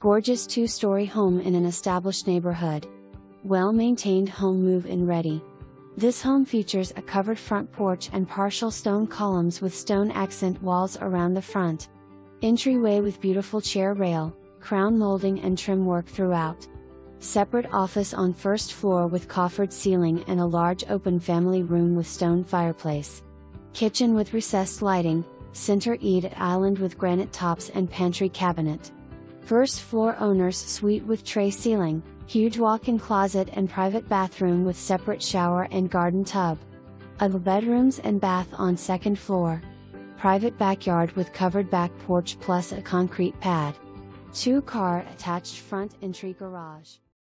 Gorgeous two story home in an established neighborhood. Well maintained home move in ready. This home features a covered front porch and partial stone columns with stone accent walls around the front. Entryway with beautiful chair rail, crown molding and trim work throughout. Separate office on first floor with coffered ceiling and a large open family room with stone fireplace. Kitchen with recessed lighting, center eat island with granite tops and pantry cabinet. First floor owner's suite with tray ceiling, huge walk-in closet and private bathroom with separate shower and garden tub. A bedrooms and bath on second floor. Private backyard with covered back porch plus a concrete pad. Two car attached front entry garage.